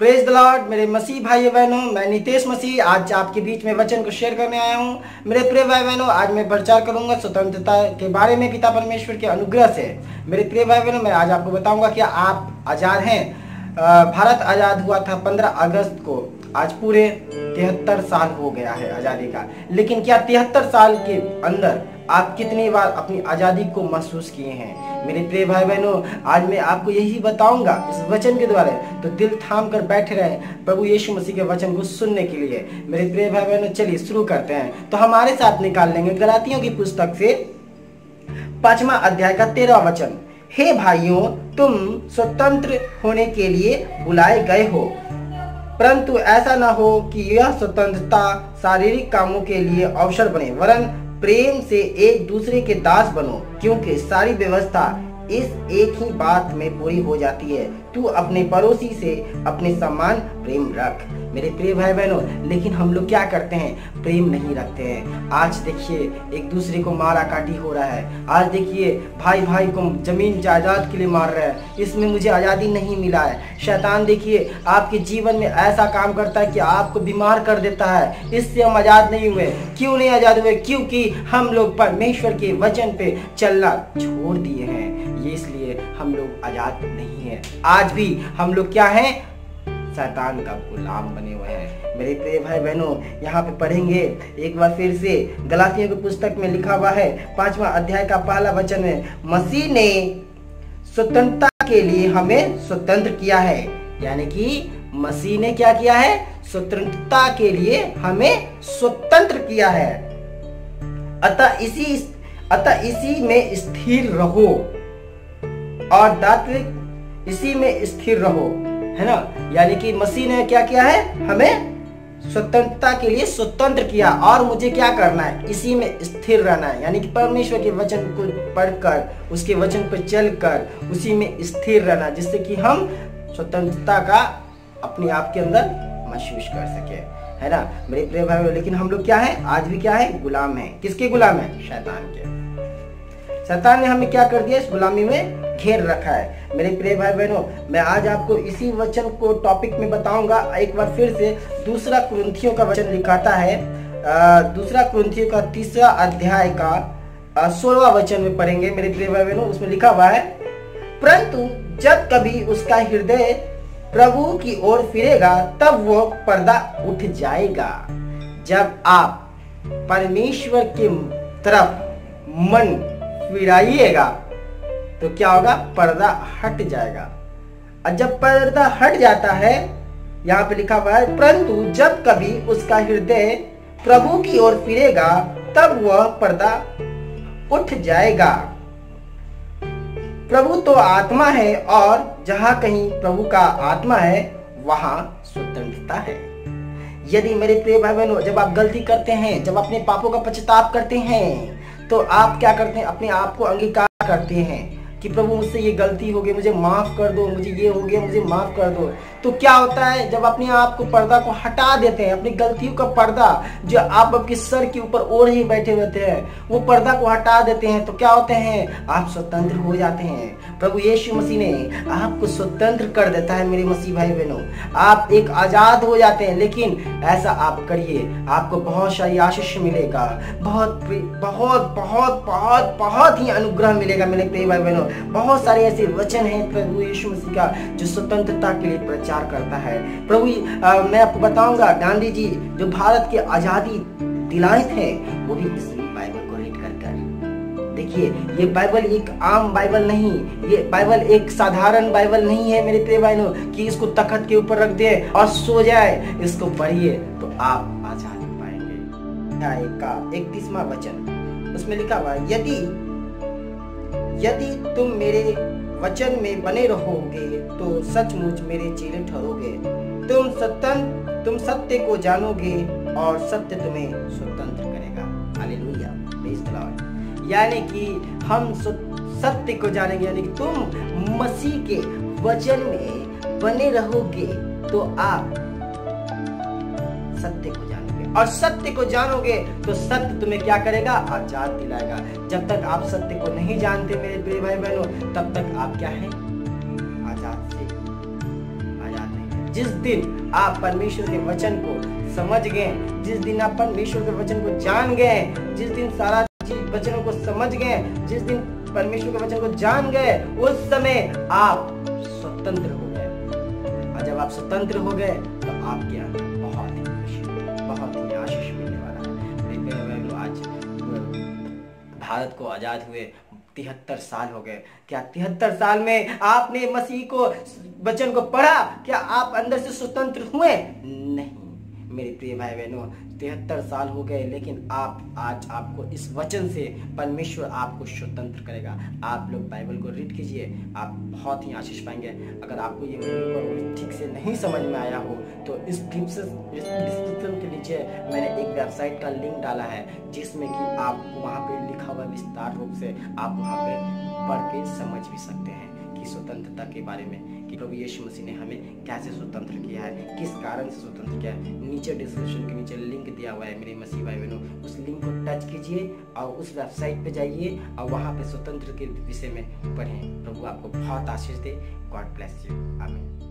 Praise the Lord मेरे मसीह भाई बहनों, मैं नितेश मसीह आज आपके बीच में वचन को शेयर करने आया हूँ। मेरे प्रिय भाई बहनों, आज मैं प्रचार करूँगा स्वतंत्रता के बारे में पिता परमेश्वर के अनुग्रह से। मेरे प्रिय भाई बहनों, मैं आज आपको बताऊँगा कि आप आज़ाद हैं। भारत आज़ाद हुआ था 15 अगस्त को। आज पूरे तिहत्तर साल हो गया है आज़ादी का। लेकिन क्या तिहत्तर साल के अंदर आप कितनी बार अपनी आज़ादी को महसूस किए हैं? मेरे प्रिय भाई बहनों आज मैं आपको यही बताऊँगा इस वचन के द्वारा। तो दिल थाम कर बैठे रहे प्रभु यीशु मसीह के वचन को सुनने के लिए। मेरे प्रिय भाई बहनों चलिए शुरू करते हैं। तो हमारे साथ निकाल लेंगे गलातियों की पुस्तक से पांचवा अध्याय का तेरह वचन। हे भाइयों, तुम स्वतंत्र होने के लिए बुलाए गए हो। परंतु ऐसा ना हो कि यह स्वतंत्रता शारीरिक कामों के लिए अवसर बने, वरन प्रेम से एक दूसरे के दास बनो, क्योंकि सारी व्यवस्था इस एक ही बात में पूरी हो जाती है। तू अपने पड़ोसी से अपने समान प्रेम रख। मेरे प्रिय भाई बहनों लेकिन हम लोग क्या करते हैं? प्रेम नहीं रखते हैं। आज देखिए, एक दूसरे को मारा काटी हो रहा है। आज देखिए भाई भाई को ज़मीन जायदाद के लिए मार रहे हैं। इसमें मुझे आज़ादी नहीं मिला है। शैतान देखिए, आपके जीवन में ऐसा काम करता है कि आपको बीमार कर देता है। इससे हम आज़ाद नहीं हुए। क्यों नहीं आज़ाद हुए? क्योंकि हम लोग परमेश्वर के वचन पे चलना छोड़ दिए हैं। ये इसलिए हम लोग आज़ाद नहीं है। आज भी हम लोग क्या हैं? शैतान का गुलाम बने हुए हैं। मेरे प्रिय भाई बहनों यहाँ पे पढ़ेंगे। एक बार फिर से गलातियों की पुस्तक में लिखा हुआ है, पांचवा अध्याय का पहला वचन है, मसीह ने स्वतंत्रता के लिए हमें स्वतंत्र किया है। यानी कि मसीह ने क्या किया है? स्वतंत्रता के लिए हमें स्वतंत्र किया है। अतः इसी अतः इसी में स्थिर रहो। और दात्विक, इसी में स्थिर रहो। है ना? यानी कि मसीह ने क्या किया है? हमें स्वतंत्रता के लिए स्वतंत्र किया और मुझे क्या करना है? इसी में स्थिर रहना है। यानी कि परमेश्वर के वचन को पढ़कर, उसके वचन पर चलकर, उसी में स्थिर रहना जिससे कि हम स्वतंत्रता का अपने आप के अंदर महसूस कर सके। है ना? मेरे प्रिय भाई लेकिन हम लोग क्या है? आज भी क्या है? गुलाम है। किसके गुलाम है? शैतान के। शैतान ने हमें क्या कर दिया? इस गुलामी में घेर रखा है। मेरे प्रिय भाई बहनों मैं आज आपको इसी वचन को टॉपिक में बताऊँगा। एक बार फिर से दूसरा कुरुंथियों का वचन लिखाता है। दूसरा कुरुंथियों का तीसरा अध्याय का सोलवा वचन में पढ़ेंगे, मेरे प्रिय भाई बहनों उसमें लिखा हुआ है, परंतु जब कभी उसका हृदय प्रभु की ओर फिरेगा, तब वो पर्दा उठ जाएगा। जब आप परमेश्वर के तरफ़ मन फिराइएगा तो क्या होगा? पर्दा हट जाएगा। और जब पर्दा हट जाता है, यहाँ पे लिखा हुआ है, परंतु जब कभी उसका हृदय प्रभु की ओर फिरेगा, तब वह पर्दा उठ जाएगा। प्रभु तो आत्मा है और जहाँ कहीं प्रभु का आत्मा है, वहाँ स्वतंत्रता है। यदि मेरे प्रिय भाई बहनों जब आप गलती करते हैं, जब अपने पापों का पश्चाताप करते हैं तो आप क्या करते हैं? अपने आप को अंगीकार करते हैं। कि प्रभु, मुझसे ये गलती हो गई, मुझे माफ़ कर दो, मुझे ये हो गया, मुझे माफ़ कर दो। तो क्या होता है, जब अपने आप को पर्दा को हटा देते हैं, अपनी गलतियों का पर्दा जो आप आपके सर के ऊपर ओढ़ ही बैठे होते हैं, वो पर्दा को हटा देते हैं तो क्या होते हैं? आप स्वतंत्र हो जाते हैं। प्रभु यीशु मसीह ने आपको स्वतंत्र कर देता है, मेरे मसीह भाई बहनों आप एक आज़ाद हो जाते हैं, लेकिन ऐसा आप करिए, आपको बहुत सारी आशीष मिलेगा। बहुत बहुत बहुत बहुत बहुत ही अनुग्रह मिलेगा मेरे भाई बहनों बहुत सारे ऐसे वचन हैं प्रभु यीशु मसीह का जो स्वतंत्रता के लिए प्रचार करता है। प्रभु आ, मैं आपको बताऊँगा गांधी जी जो भारत की आज़ादी दिलाए थे वो भी इस बाइबल को रीड कर कर। देखिए ये बाइबल एक आम बाइबल नहीं ये बाइबल एक साधारण बाइबल नहीं है मेरे प्रिय बहनों कि इसको तखत के ऊपर रख दे और सो जाए इसको पढ़िए तो आप आज़ादी पाएँगे। का इकतीसवा वचन उसमें लिखा हुआ यदि यदि तुम मेरे वचन में बने रहोगे तो सचमुच मेरे चेले ठहरोगे। तुम सतन तुम सत्य को जानोगे और सत्य तुम्हें स्वतंत्र करेगा। हालेलुया। प्रेज द लॉर्ड यानी कि हम सत्य को जानेंगे, यानी कि तुम मसीह के वचन में बने रहोगे तो आप सत्य को जानेंगे और सत्य को जानोगे तो सत्य तुम्हें क्या करेगा? आज़ाद दिलाएगा। जब तक आप सत्य को नहीं जानते मेरे प्रिय भाई बहनों तब तक आप क्या हैं? आज़ाद से आज़ाद नहीं जिस दिन आप परमेश्वर के वचन को समझ गए, जिस दिन आप परमेश्वर के वचन को जान गए, जिस दिन सारा चीज़ वचनों को समझ गए, जिस दिन परमेश्वर के वचन को जान गए, उस समय आप स्वतंत्र हो गए। और जब आप स्वतंत्र हो गए तो आपके अंदर भारत को आज़ाद हुए तिहत्तर साल हो गए। क्या तिहत्तर साल में आपने मसीह को वचन को पढ़ा? क्या आप अंदर से स्वतंत्र हुए? नहीं। मेरे प्रिय भाई बहनों तिहत्तर साल हो गए, लेकिन आप, आज आपको इस वचन से परमेश्वर आपको स्वतंत्र करेगा। आप लोग बाइबल को रीड कीजिए, आप बहुत ही आशीष पाएँगे। अगर आपको ये ठीक से नहीं समझ में आया हो तो इस डिस्क्रिप्शन के नीचे मैंने एक वेबसाइट का लिंक डाला है, जिसमें कि आप वहाँ पे लिखा हुआ विस्तार रूप से आप वहाँ पे पढ़ के समझ भी सकते हैं कि स्वतंत्रता के बारे में। कि प्रभु यीशु मसीह ने हमें कैसे स्वतंत्र किया है, किस कारण से स्वतंत्र किया है। नीचे डिस्क्रिप्शन के नीचे लिंक दिया हुआ है मेरे मसीह भाई बहनों। उस लिंक को टच कीजिए और उस वेबसाइट पर जाइए और वहाँ पर स्वतंत्र के विषय में पढ़ें। प्रभु आपको बहुत आशीष दे। गॉड ब्लेस यू आमीन